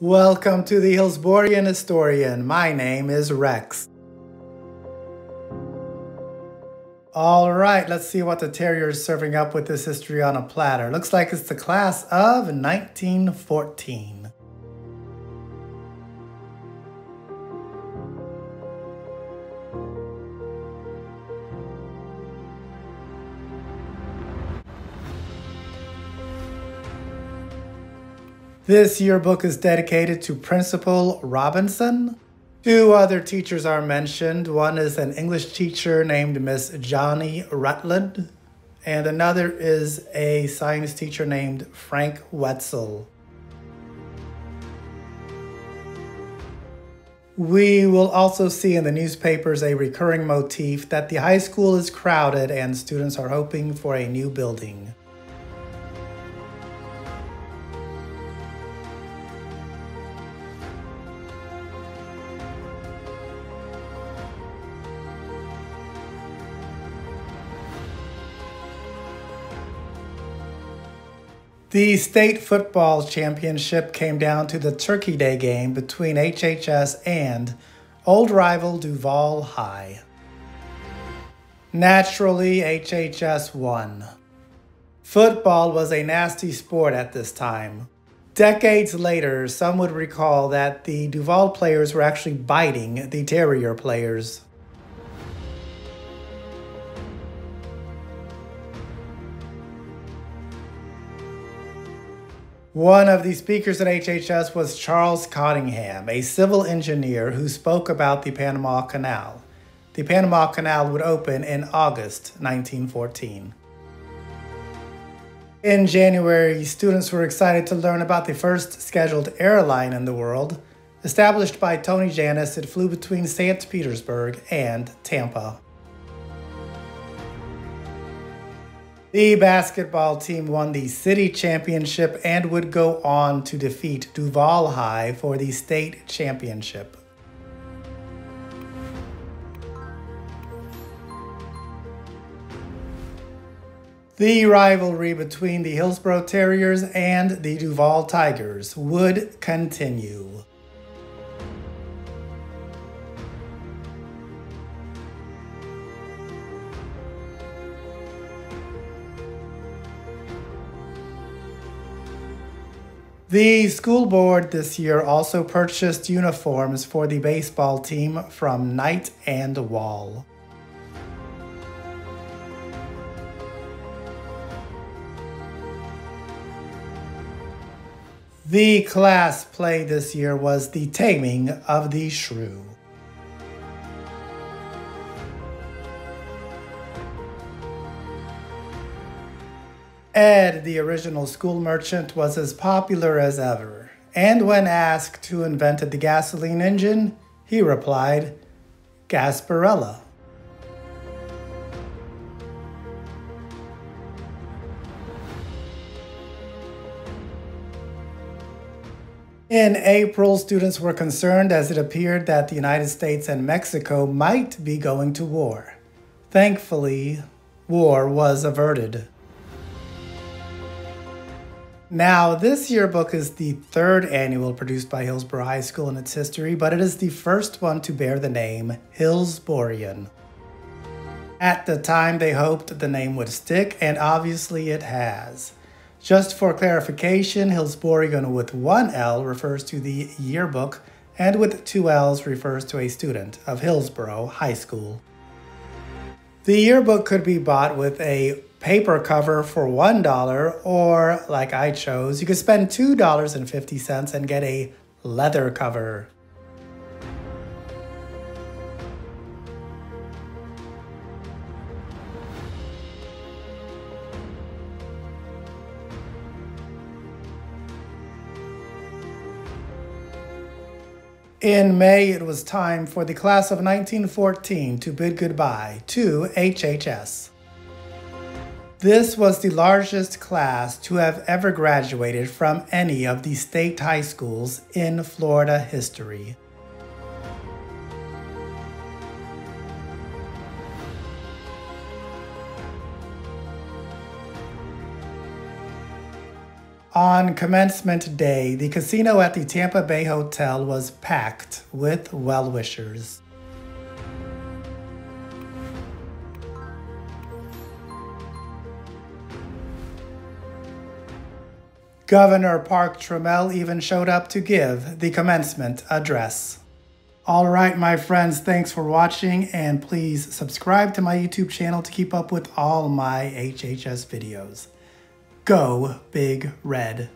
Welcome to the Hilsborean Historian. My name is Rex. All right, let's see what the Terrier is serving up with this history on a platter. Looks like it's the class of 1914. This yearbook is dedicated to Principal Robinson. Two other teachers are mentioned. One is an English teacher named Miss Johnny Rutland, and another is a science teacher named Frank Wetzel. We will also see in the newspapers a recurring motif that the high school is crowded and students are hoping for a new building. The state football championship came down to the Turkey Day game between HHS and old rival Duval High. Naturally, HHS won. Football was a nasty sport at this time. Decades later, some would recall that the Duval players were actually biting the Terrier players. One of the speakers at HHS was Charles Cottingham, a civil engineer who spoke about the Panama Canal. The Panama Canal would open in August 1914. In January, students were excited to learn about the first scheduled airline in the world. Established by Tony Jannus, it flew between St. Petersburg and Tampa. The basketball team won the city championship and would go on to defeat Duval High for the state championship. The rivalry between the Hillsborough Terriers and the Duval Tigers would continue. The school board this year also purchased uniforms for the baseball team from Knight and Wall. The class play this year was The Taming of the Shrew. Ed, the original school merchant, was as popular as ever, and when asked who invented the gasoline engine, he replied, Gasparilla. In April, students were concerned as it appeared that the United States and Mexico might be going to war. Thankfully, war was averted. Now, this yearbook is the third annual produced by Hillsborough High School in its history, but it is the first one to bear the name Hilsborean. At the time, they hoped the name would stick, and obviously it has. Just for clarification, Hilsborean with one L refers to the yearbook, and with two L's refers to a student of Hillsborough High School. The yearbook could be bought with a paper cover for $1, or like I chose, you could spend $2.50 and get a leather cover. In May, it was time for the class of 1914 to bid goodbye to HHS. This was the largest class to have ever graduated from any of the state high schools in Florida history. On commencement day, the casino at the Tampa Bay Hotel was packed with well wishers. Governor Park Trammell even showed up to give the commencement address. All right, my friends, thanks for watching, and please subscribe to my YouTube channel to keep up with all my HHS videos. Go Big Red.